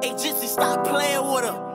Hey, Jitsi, stop playing with her.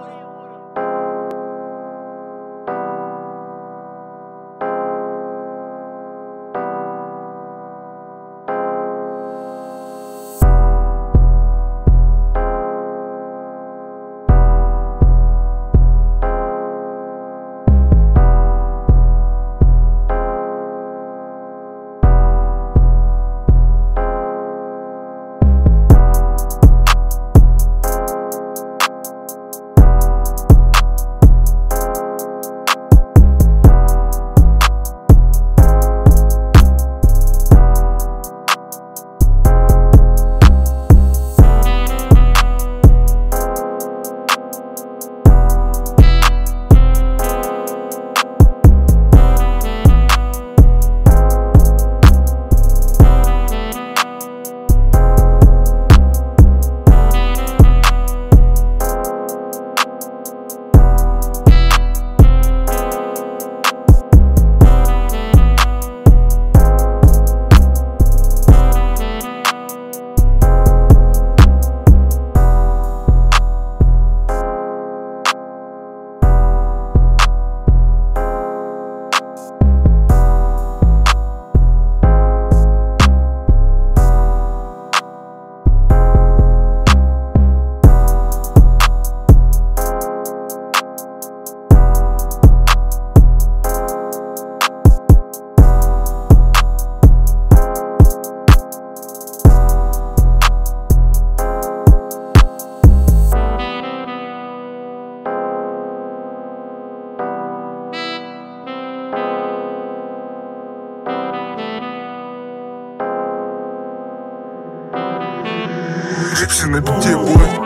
Шипшины, где бой?